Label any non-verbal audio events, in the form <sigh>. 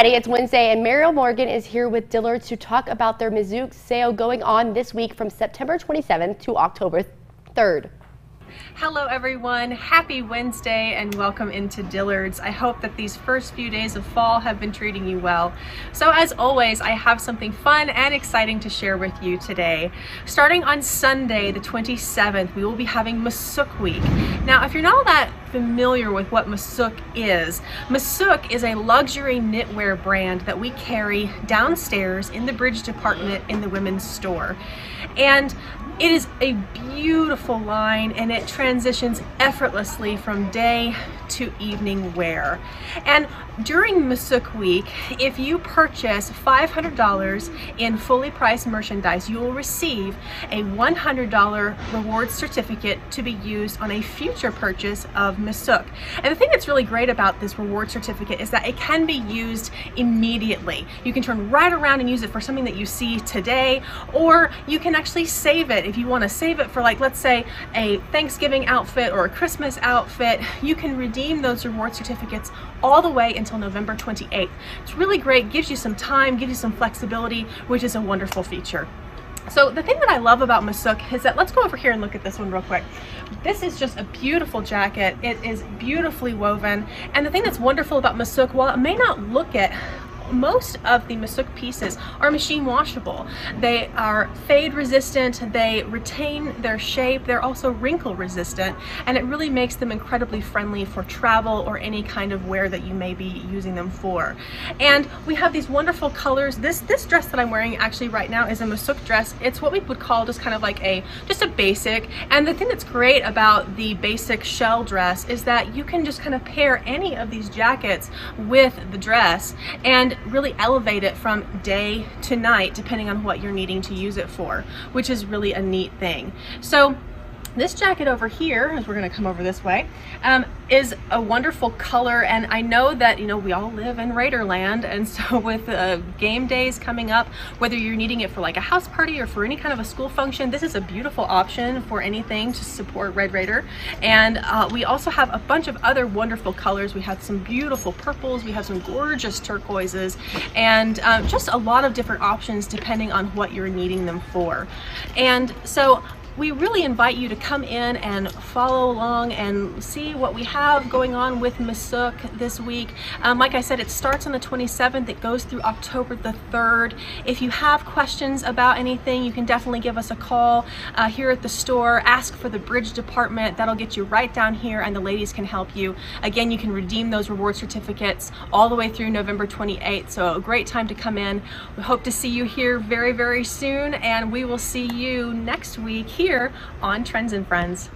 It's Wednesday and Mariel Morgan is here with Dillard's to talk about their Misook sale going on this week from September 27th to October 3rd. Hello everyone, happy Wednesday and welcome into Dillard's. I hope that these first few days of fall have been treating you well. So as always, I have something fun and exciting to share with you today. Starting on Sunday, the 27th, we will be having Misook Week. Now, if you're not all that familiar with what Misook is, Misook is a luxury knitwear brand that we carry downstairs in the bridge department in the women's store. And it is a beautiful line and it transitions effortlessly from day to evening wear. And during Misook Week, if you purchase $500 in fully priced merchandise, you will receive a $100 reward certificate to be used on a future purchase of Misook. And the thing that's really great about this reward certificate is that it can be used immediately. You can turn right around and use it for something that you see today, or you can actually save it. If you want to save it for like, let's say a Thanksgiving outfit or a Christmas outfit, you can redeem those reward certificates all the way until November 28th. It's really great, gives you some time, gives you some flexibility, which is a wonderful feature. So the thing that I love about Misook is that, let's go over here and look at this one real quick. This is just a beautiful jacket. It is beautifully woven. And the thing that's wonderful about Misook, while it may not look it most of the Misook pieces are machine washable. They are fade resistant, they retain their shape, they're also wrinkle resistant, and it really makes them incredibly friendly for travel or any kind of wear that you may be using them for. And we have these wonderful colors. This this dress that I'm wearing actually right now is a Misook dress. It's what we would call just kind of like a just a basic. And the thing that's great about the basic shell dress is that you can just kind of pair any of these jackets with the dress and really elevate it from day to night depending on what you're needing to use it for, which is really a neat thing. So this jacket over here, as we're gonna come over this way, um, is a wonderful color and I know that, you know, we all live in Raiderland and so <laughs> with uh, game days coming up, whether you're needing it for like a house party or for any kind of a school function, this is a beautiful option for anything to support Red Raider. And uh, we also have a bunch of other wonderful colors. We have some beautiful purples, we have some gorgeous turquoises, and um, just a lot of different options depending on what you're needing them for. And so we really invite you to come in and follow along and see what we have going on with Misook this week. Um, like I said, it starts on the 27th. It goes through October the 3rd. If you have questions about anything, you can definitely give us a call uh, here at the store. Ask for the bridge department. That'll get you right down here and the ladies can help you. Again, you can redeem those reward certificates all the way through November 28th. So a great time to come in. We hope to see you here very, very soon and we will see you next week here here on Trends and Friends.